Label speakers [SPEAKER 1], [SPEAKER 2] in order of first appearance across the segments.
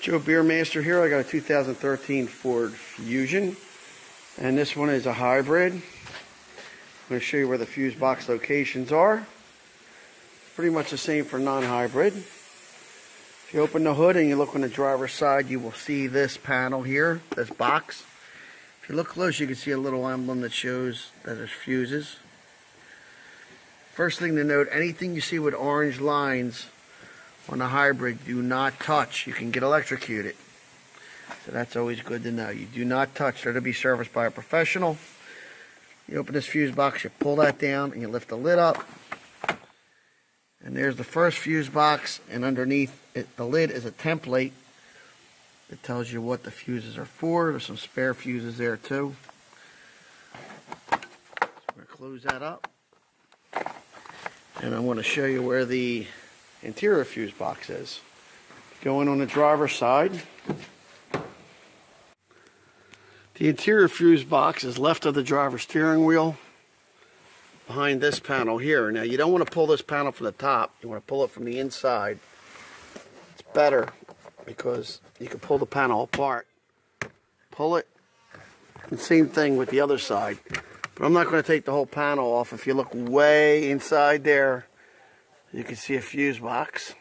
[SPEAKER 1] Joe Beermaster here. I got a 2013 Ford Fusion. And this one is a hybrid. I'm going to show you where the fuse box locations are. Pretty much the same for non-hybrid. If you open the hood and you look on the driver's side, you will see this panel here, this box. If you look close, you can see a little emblem that shows that there's fuses. First thing to note, anything you see with orange lines on a hybrid, do not touch. You can get electrocuted. So that's always good to know. You do not touch. They're to be serviced by a professional. You open this fuse box, you pull that down, and you lift the lid up. And there's the first fuse box, and underneath it, the lid is a template that tells you what the fuses are for. There's some spare fuses there too. So we're going to close that up. And I want to show you where the interior fuse box is. Going on the driver's side. The interior fuse box is left of the driver's steering wheel behind this panel here. Now you don't want to pull this panel from the top. You want to pull it from the inside. It's better because you can pull the panel apart. Pull it. And same thing with the other side. But I'm not going to take the whole panel off. If you look way inside there, you can see a fuse box.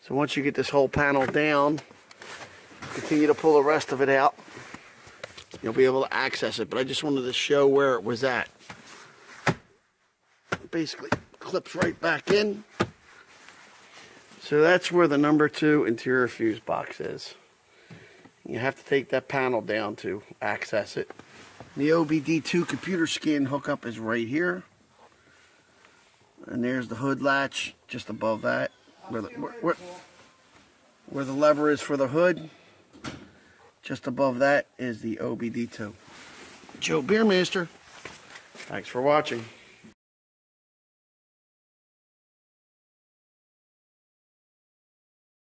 [SPEAKER 1] So once you get this whole panel down, continue to pull the rest of it out. You'll be able to access it, but I just wanted to show where it was at. basically clips right back in. So that's where the number two interior fuse box is. You have to take that panel down to access it. The OBD2 computer scan hookup is right here. And there's the hood latch just above that. Where the, where, where, where the lever is for the hood. Just above that is the OBD2. Joe Beermaster. Thanks for watching.